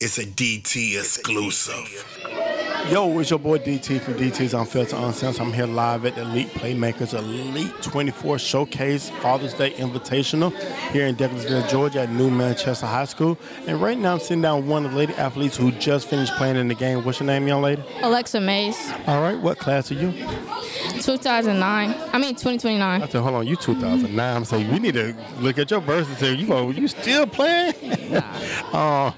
It's a DT exclusive. Yo, it's your boy DT from DT's Unfiltered Uncensored. I'm here live at the Elite Playmakers Elite 24 Showcase Father's Day Invitational here in Douglasville, Georgia at New Manchester High School. And right now I'm sitting down with one of the lady athletes who just finished playing in the game. What's your name, young lady? Alexa Mays, All right, what class are you? 2009. I mean 2029. I said, hold on, you 2009. I'm saying, we need to look at your birth certificate. You, you still playing? Nah. uh,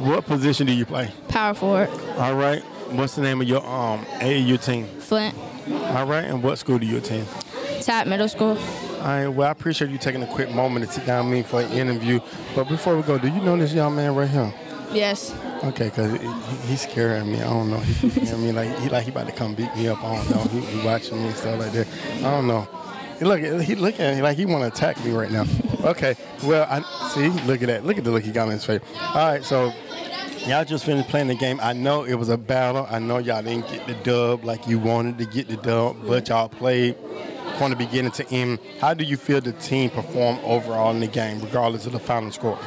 what position do you play? Power forward. All right, what's the name of your um AAU team? Flint. All right, and what school do you attend? Tapp Middle School. All right, well, I appreciate you taking a quick moment to sit down with me for an interview. But before we go, do you know this young man right here? Yes. Okay, because he, he's scaring me. I don't know. He, he, I mean, like he like he about to come beat me up. I don't know. He, he watching me and stuff like that. I don't know. Look, he look at me like he want to attack me right now. Okay, well, I see. Look at that. Look at the look he got on his face. All right, so y'all just finished playing the game. I know it was a battle. I know y'all didn't get the dub like you wanted to get the dub, but y'all played from the beginning to end. How do you feel the team performed overall in the game, regardless of the final score?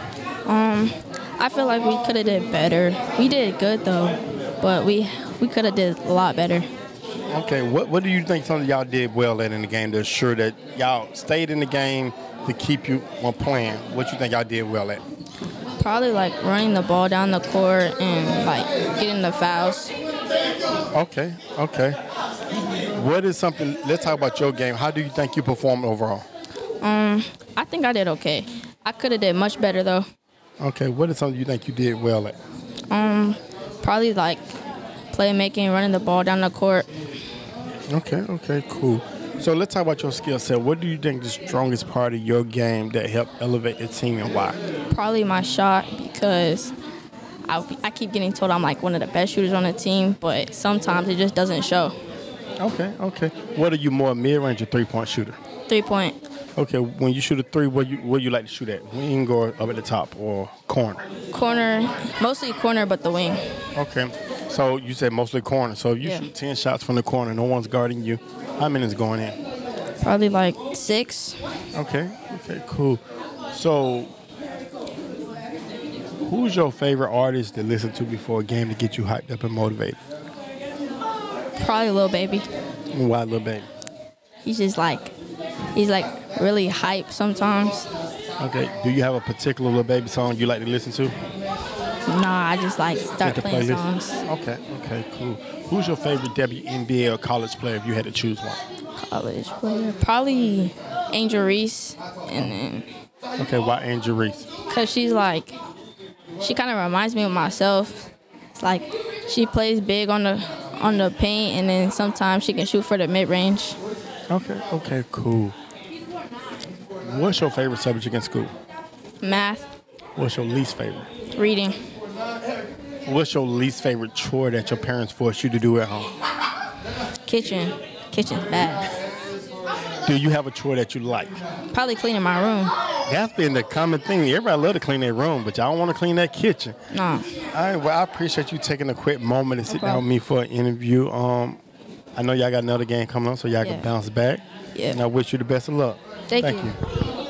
Um, I feel like we could have did better. We did good though, but we we could have did a lot better. Okay, what what do you think some of y'all did well at in the game to assure that y'all stayed in the game to keep you on playing? What you think y'all did well at? Probably like running the ball down the court and like getting the fouls. Okay, okay. What is something? Let's talk about your game. How do you think you performed overall? Um, I think I did okay. I could have did much better though. Okay, what is something you think you did well at? Um, Probably like playmaking, running the ball down the court. Okay, okay, cool. So let's talk about your skill set. What do you think the strongest part of your game that helped elevate the team and why? Probably my shot because I, I keep getting told I'm like one of the best shooters on the team, but sometimes it just doesn't show. Okay, okay. What are you more mid-range or three-point shooter? Three point Okay, when you shoot a three, what you what you like to shoot at? Wing or up at the top or corner? corner, mostly corner, but the wing. Okay, so you said mostly corner. So if you Yeah. shoot ten shots from the corner, no one's guarding you. How many is going in? Probably like six. Okay, okay, cool. So, who's your favorite artist to listen to before a game to get you hyped up and motivated? Probably Lil Baby. Why, little baby? He's just like, he's like really hype sometimes. Okay, do you have a particular little baby song you like to listen to? Nah, I just like start playing playlist? songs. Okay, okay, cool. Who's your favorite WNBA or college player if you had to choose one? College player. Probably Angel Reese, and then Okay, why Angel Reese? cause she's like, she kind of reminds me of myself. It's like she plays big on the on the paint, and then sometimes she can shoot for the mid range. Okay, okay, cool. What's your favorite subject in school? Math, What's your least favorite? Reading, What's your least favorite chore that your parents force you to do at home? kitchen. Kitchen. bad. Do you have a chore that you like? Probably cleaning my room. That's been the common thing. Everybody love to clean their room, but y'all want to clean that kitchen. Nah. All right, well, I appreciate you taking a quick moment to sit down with me for an interview. Um, I know y'all got another game coming up, so y'all Yeah. can bounce back. Yeah. And I wish you the best of luck. Thank Thank you. you.